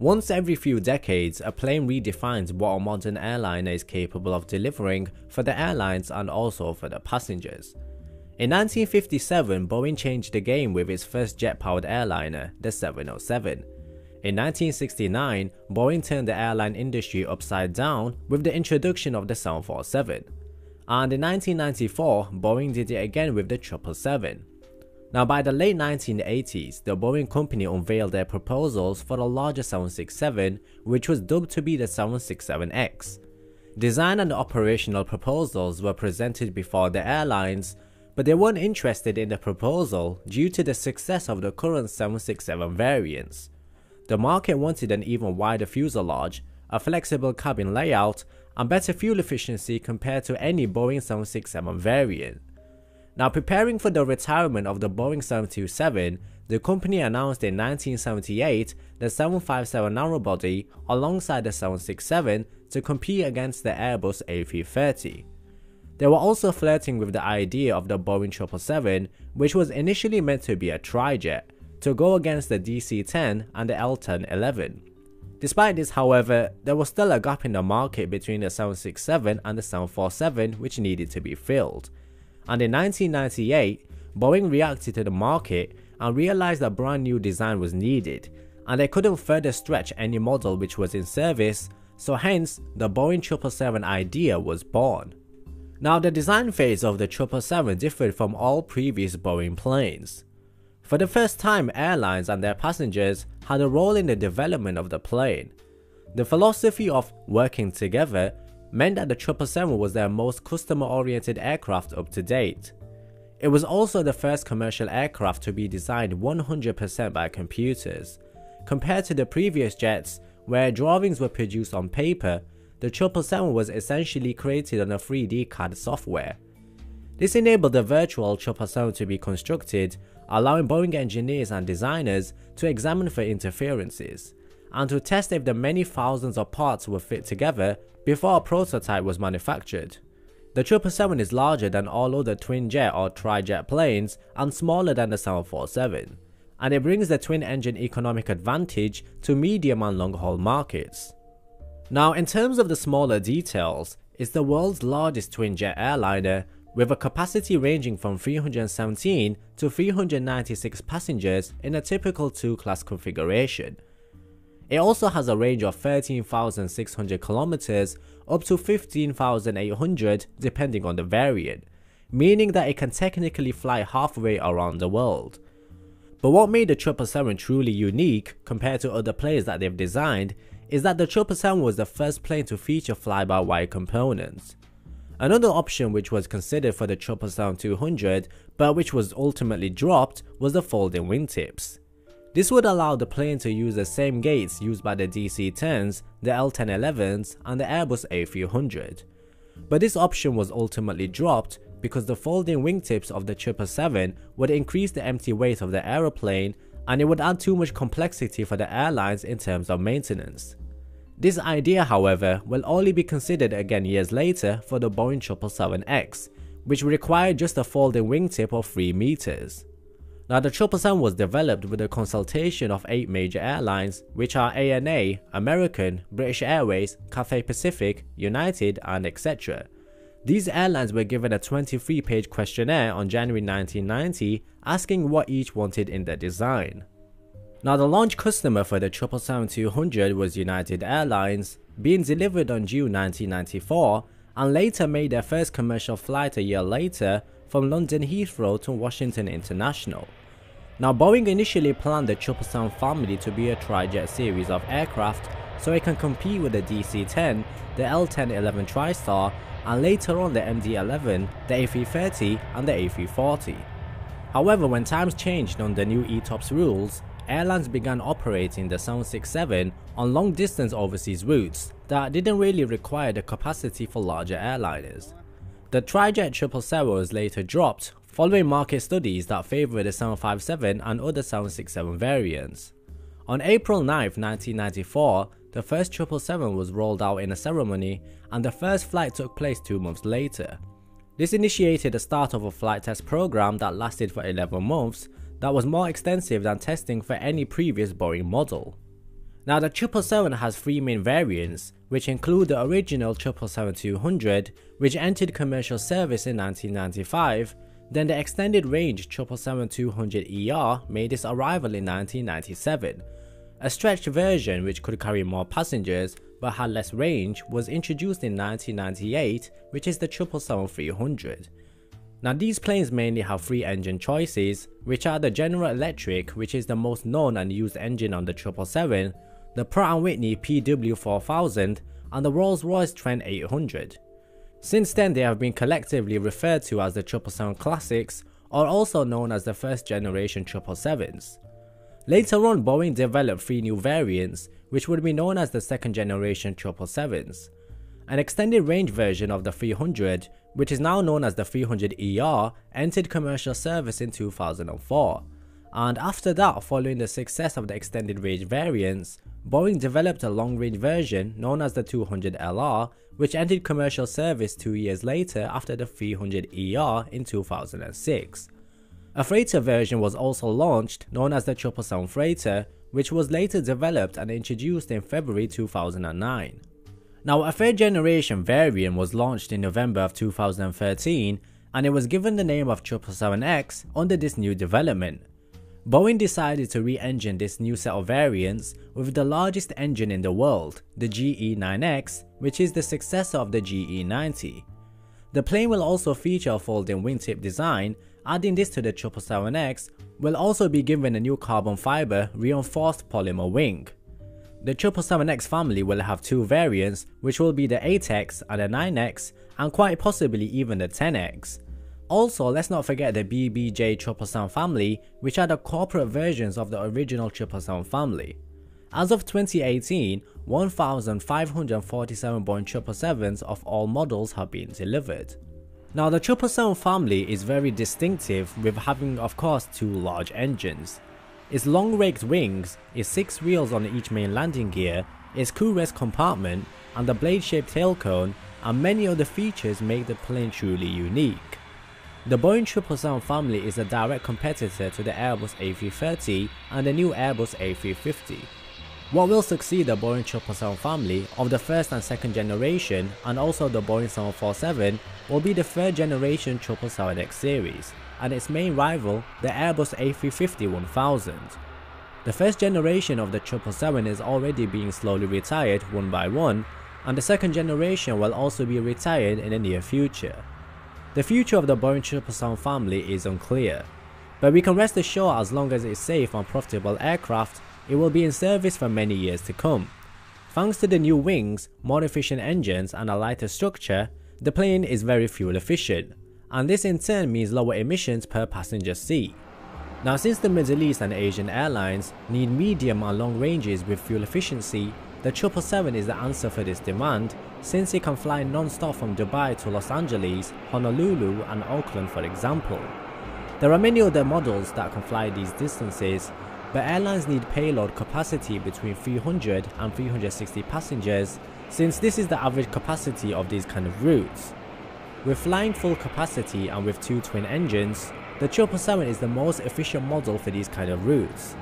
Once every few decades, a plane redefines what a modern airliner is capable of delivering for the airlines and also for the passengers. In 1957, Boeing changed the game with its first jet-powered airliner, the 707. In 1969, Boeing turned the airline industry upside down with the introduction of the 747. And in 1994, Boeing did it again with the 777. Now by the late 1980s, the Boeing company unveiled their proposals for the larger 767, which was dubbed to be the 767X. Design and operational proposals were presented before the airlines, but they weren't interested in the proposal due to the success of the current 767 variants. The market wanted an even wider fuselage, a flexible cabin layout, and better fuel efficiency compared to any Boeing 767 variant. Now preparing for the retirement of the Boeing 727, the company announced in 1978 the 757 narrowbody alongside the 767 to compete against the Airbus A330. They were also flirting with the idea of the Boeing 777, which was initially meant to be a trijet, to go against the DC-10 and the L-1011. Despite this however, there was still a gap in the market between the 767 and the 747 which needed to be filled and in 1998, Boeing reacted to the market and realized a brand new design was needed, and they couldn't further stretch any model which was in service, so hence the Boeing 777 idea was born. Now the design phase of the 777 differed from all previous Boeing planes. For the first time, airlines and their passengers had a role in the development of the plane. The philosophy of working together meant that the 777 was their most customer-oriented aircraft up to date. It was also the first commercial aircraft to be designed 100% by computers. Compared to the previous jets, where drawings were produced on paper, the 777 was essentially created on a 3D CAD software. This enabled the virtual 777 to be constructed, allowing Boeing engineers and designers to examine for interferences, and to test if the many thousands of parts would fit together before a prototype was manufactured. The 777 is larger than all other twin-jet or tri-jet planes and smaller than the 747, and it brings the twin-engine economic advantage to medium and long-haul markets. Now in terms of the smaller details, it's the world's largest twin-jet airliner with a capacity ranging from 317 to 396 passengers in a typical two-class configuration, it also has a range of 13,600 kilometers up to 15,800 depending on the variant, meaning that it can technically fly halfway around the world. But what made the 777 truly unique compared to other planes that they've designed is that the 777 was the first plane to feature fly-by-wire components. Another option which was considered for the 777-200 but which was ultimately dropped was the folding wingtips. This would allow the plane to use the same gates used by the DC-10s, the L-1011s and the Airbus A300. But this option was ultimately dropped because the folding wingtips of the 777 would increase the empty weight of the aeroplane and it would add too much complexity for the airlines in terms of maintenance. This idea however will only be considered again years later for the Boeing 777X, which required just a folding wingtip of 3 meters. Now the 777 was developed with a consultation of 8 major airlines which are ANA, American, British Airways, Cathay Pacific, United and etc. These airlines were given a 23 page questionnaire on January 1990 asking what each wanted in their design. Now the launch customer for the 777-200 was United Airlines, being delivered on June 1994 and later made their first commercial flight a year later from London Heathrow to Washington International. Now Boeing initially planned the 777 family to be a tri-jet series of aircraft so it can compete with the DC-10, the L-1011 TriStar and later on the MD-11, the A330 and the A340. However, when times changed on the new ETOPS rules, airlines began operating the 767 on long distance overseas routes that didn't really require the capacity for larger airliners. The Trijet 777 was later dropped following market studies that favoured the 757 and other 767 variants. On April 9, 1994, the first 777 was rolled out in a ceremony and the first flight took place two months later. This initiated the start of a flight test program that lasted for 11 months that was more extensive than testing for any previous Boeing model. Now the 777 has three main variants, which include the original 777-200, which entered commercial service in 1995, then the extended range 777-200ER made its arrival in 1997. A stretched version which could carry more passengers but had less range was introduced in 1998, which is the 777-300. Now these planes mainly have three engine choices, which are the General Electric, which is the most known and used engine on the 777, the Pratt & Whitney PW4000, and the Rolls-Royce Trent 800. Since then they have been collectively referred to as the 777 Classics or also known as the first generation 777s. Later on Boeing developed three new variants which would be known as the second generation 777s. An extended range version of the 300, which is now known as the 300ER, entered commercial service in 2004. And after that, following the success of the extended range variants, Boeing developed a long-range version known as the 200LR, which entered commercial service two years later after the 300ER in 2006. A freighter version was also launched known as the 777 Freighter, which was later developed and introduced in February 2009. Now a third generation variant was launched in November of 2013 and it was given the name of 777X under this new development. Boeing decided to re-engine this new set of variants with the largest engine in the world, the GE9X, which is the successor of the GE90. The plane will also feature a folding wingtip design, adding this to the 777X will also be given a new carbon fiber reinforced polymer wing. The 777X family will have two variants which will be the 8X and the 9X and quite possibly even the 10X. Also, let's not forget the BBJ 777 family, which are the corporate versions of the original 777 family. As of 2018, 1,547 Boeing 777s of all models have been delivered. Now the 777 family is very distinctive with having of course two large engines. Its long raked wings, its 6 wheels on each main landing gear, its crew rest compartment, and the blade shaped tail cone and many other features make the plane truly unique. The Boeing 777 family is a direct competitor to the Airbus A330 and the new Airbus A350. What will succeed the Boeing 777 family of the first and second generation and also the Boeing 747 will be the third generation 777X series and its main rival, the Airbus A350-1000. The first generation of the 777 is already being slowly retired one by one and the second generation will also be retired in the near future. The future of the Boeing 777 family is unclear, but we can rest assured as long as it's safe and profitable aircraft, it will be in service for many years to come. Thanks to the new wings, more efficient engines and a lighter structure, the plane is very fuel efficient, and this in turn means lower emissions per passenger seat. Now since the Middle East and Asian airlines need medium and long ranges with fuel efficiency, the 777 is the answer for this demand since it can fly non-stop from Dubai to Los Angeles, Honolulu and Oakland for example. There are many other models that can fly these distances, but airlines need payload capacity between 300 and 360 passengers since this is the average capacity of these kind of routes. With flying full capacity and with two twin engines, the 777 is the most efficient model for these kind of routes.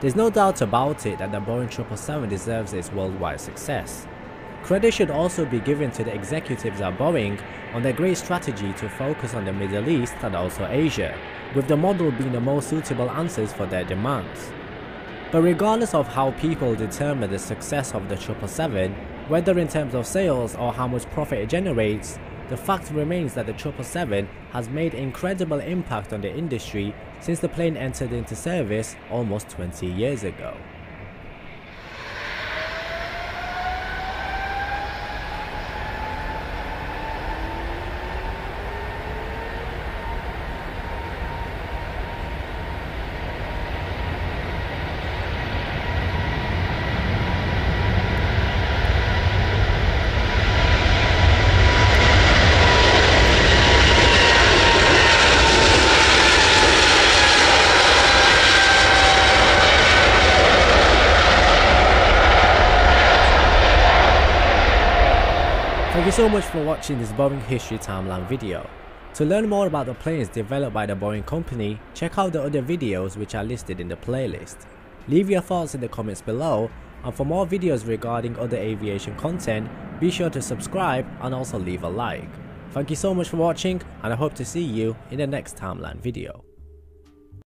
There's no doubt about it that the Boeing 777 deserves its worldwide success. Credit should also be given to the executives at Boeing on their great strategy to focus on the Middle East and also Asia, with the model being the most suitable answers for their demands. But regardless of how people determine the success of the 777, whether in terms of sales or how much profit it generates, the fact remains that the 777 has made incredible impact on the industry since the plane entered into service almost 20 years ago. So much for watching this Boeing History Timeline video. To learn more about the planes developed by the Boeing company, check out the other videos which are listed in the playlist. Leave your thoughts in the comments below And for more videos regarding other aviation content, be sure to subscribe and also leave a like. Thank you so much for watching and I hope to see you in the next Timeline video.